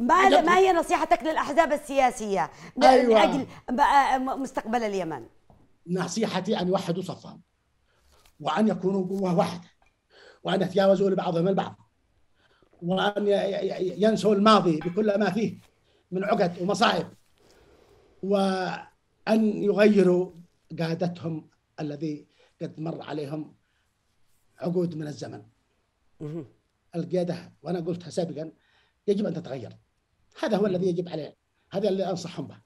ما ما هي نصيحتك للأحزاب السياسية؟ أيوة. لأجل مستقبل اليمن. نصيحتي أن يوحدوا صفهم وأن يكونوا قوة واحدة وأن يتجاوزوا لبعضهم البعض وأن ينسوا الماضي بكل ما فيه من عقد ومصائب وأن يغيروا قادتهم الذي قد مر عليهم عقود من الزمن. القيادة وأنا قلتها سابقا يجب أن تتغير. هذا هو الذي يجب عليه. هذا اللي أنصحهم به.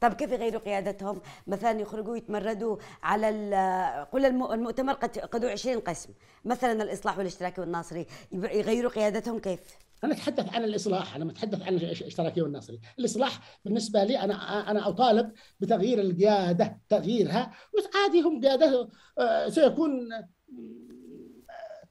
طب كيف يغيروا قيادتهم؟ مثلا يخرجوا يتمردوا على ال- قل الم- المؤتمر قد قدوا 20 قسم. مثلا الإصلاح والاشتراكي والناصري. يغيروا قيادتهم كيف؟ أنا أتحدث عن الإصلاح. أنا متحدث عن الاشتراكي والنصري الإصلاح بالنسبة لي أنا أنا أطالب بتغيير القيادة تغييرها. عادي هم قيادة آه، سيكون آه،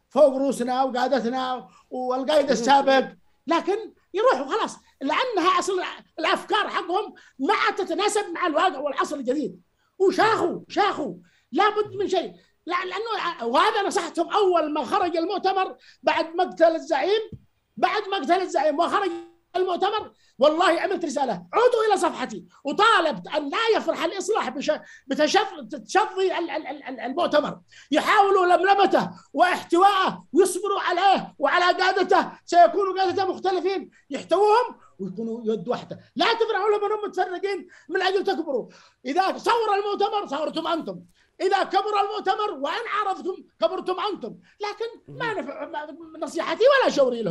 فوق رؤوسنا وقادتنا والقائد السابق. لكن يروحوا خلاص. لأنها أصل الأفكار حقهم ما عاد تتناسب مع الواقع والعصر الجديد. وشاخوا شاخوا لابد من شيء. لا- لأنه وهذا نصحتهم أول ما خرج المؤتمر بعد مقتل الزعيم بعد مقتل الزعيم وخرج المؤتمر. والله عملت رسالة. عودوا إلى صفحتي. وطالبت أن لا يفرح الإصلاح بش- بتشف- تشظي ال- ال- ال- المؤتمر. يحاولوا لملمته واحتواءه ويصبروا عليه وعلى قادته سيكونوا قادته مختلفين يحتووهم ويكونوا يد واحدة. لا تفرحوا لهم انهم متفرقين من أجل تكبروا. إذا صور المؤتمر صورتم أنتم. إذا كبر المؤتمر وإن عرضتم كبرتم أنتم. لكن ما نفع نصيحتي ولا شوري لهم.